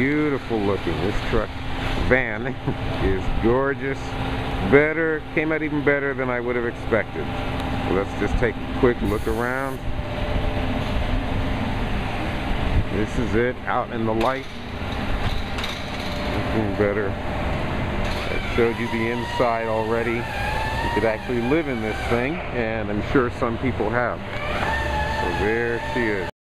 Beautiful looking. This truck van is gorgeous. Better, came out even better than I would have expected. So let's just take a quick look around. This is it, out in the light. Looking better. I showed you the inside already. You could actually live in this thing, and I'm sure some people have. So there she is.